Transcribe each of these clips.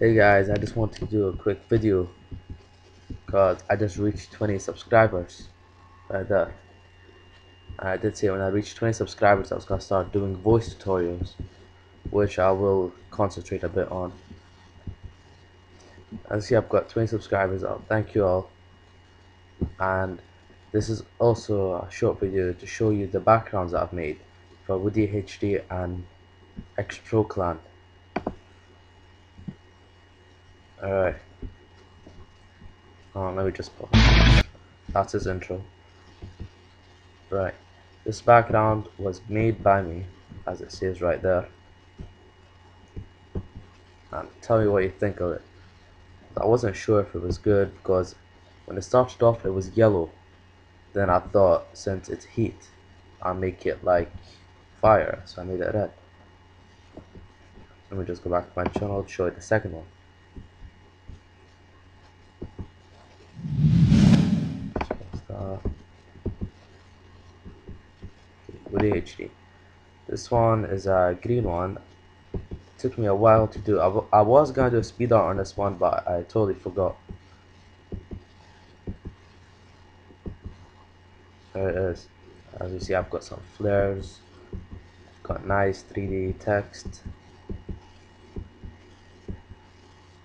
Hey guys, I just wanted to do a quick video because I just reached 20 subscribers there. Uh, I did say when I reached 20 subscribers I was gonna start doing voice tutorials which I will concentrate a bit on. As you see I've got 20 subscribers, I'll thank you all and this is also a short video to show you the backgrounds that I've made for Woody HD and Xtroclan. Alright. Oh, let me just pause. That's his intro. Right. This background was made by me, as it says right there. And tell me what you think of it. I wasn't sure if it was good because when it started off it was yellow. Then I thought since it's heat, I'll make it like fire, so I made it red. Let me just go back to my channel to show you the second one. HD. This one is a green one. It took me a while to do. I, I was gonna do a speed art on this one, but I totally forgot. There it is. As you see, I've got some flares. Got nice 3D text.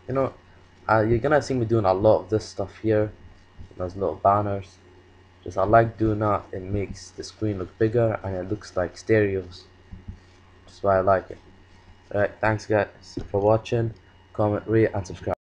You know, uh, you're gonna see me doing a lot of this stuff here. Those little banners. Just I like doing that. It makes the screen look bigger and it looks like stereos. That's why I like it. Alright, thanks guys for watching. Comment, rate and subscribe.